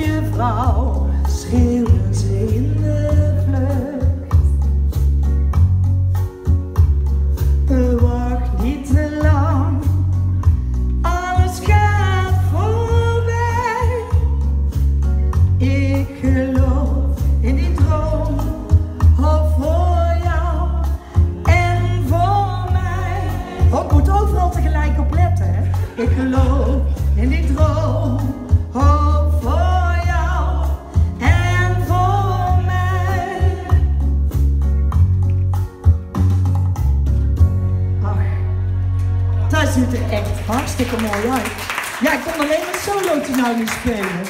je vrouw, schreeuwen ze in de vlucht. Wacht niet te lang, alles gaat voorbij. Ik geloof in die droom, hoop voor jou en voor mij. Oh, moet overal tegelijk op letten. Ik geloof. ziet er echt hartstikke mooi uit. Ja, ik kon alleen een solootje nou nu spelen.